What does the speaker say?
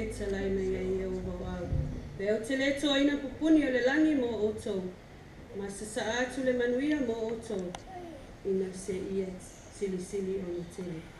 ia lai mai ia ia ua. Pe o te le toa ina pupuni o le langi mo o tou. Ma se sa atu le manuia mo o tou. Ina se ia sili sili o na tele.